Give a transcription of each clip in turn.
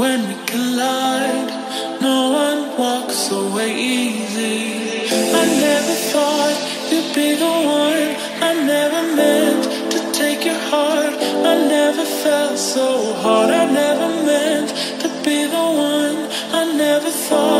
when we collide. No one walks away easy. I never thought you'd be the one. I never meant to take your heart. I never felt so hard. I never meant to be the one. I never thought.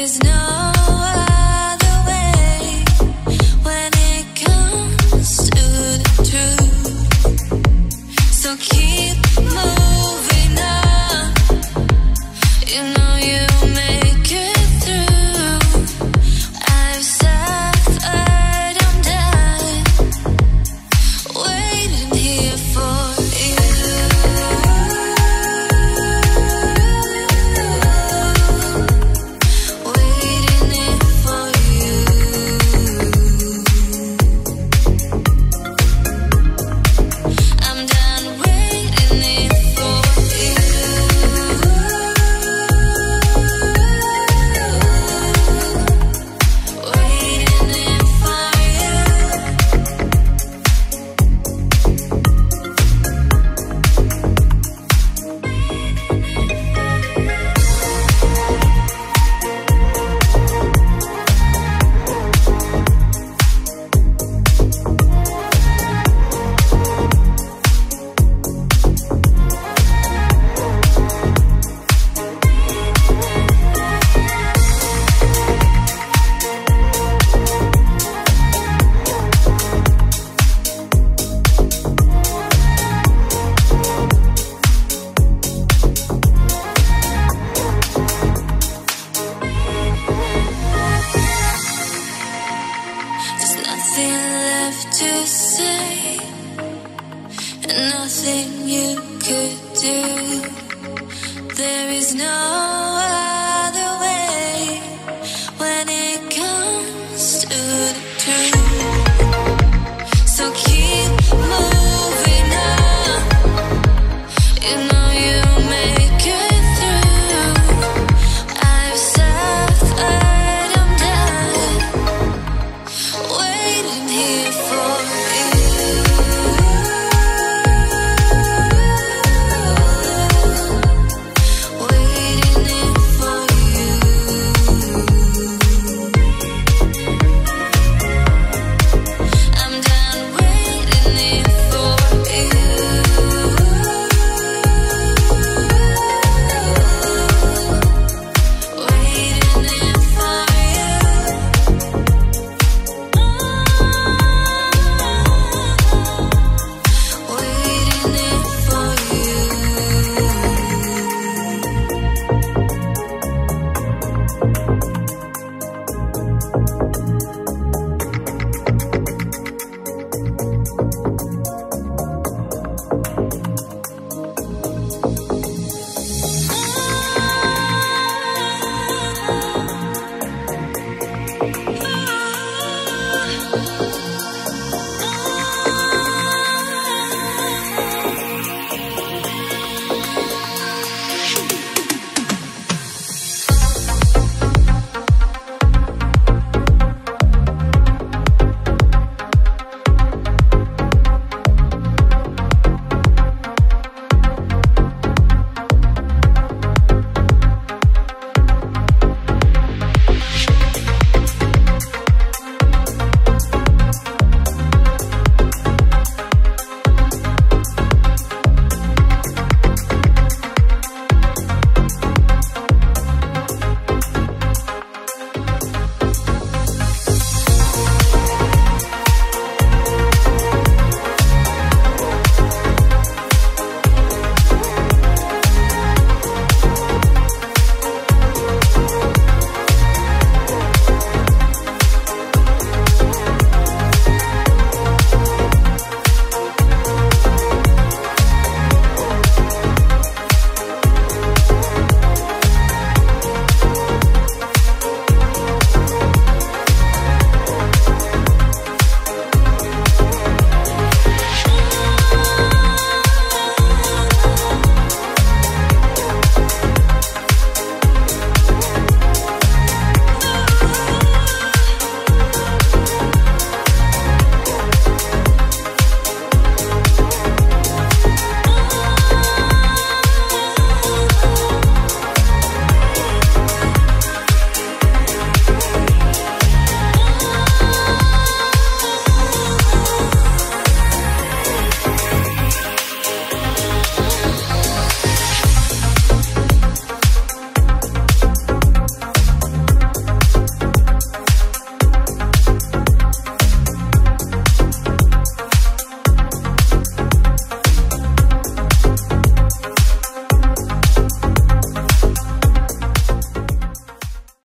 is no and nothing you could do. There is no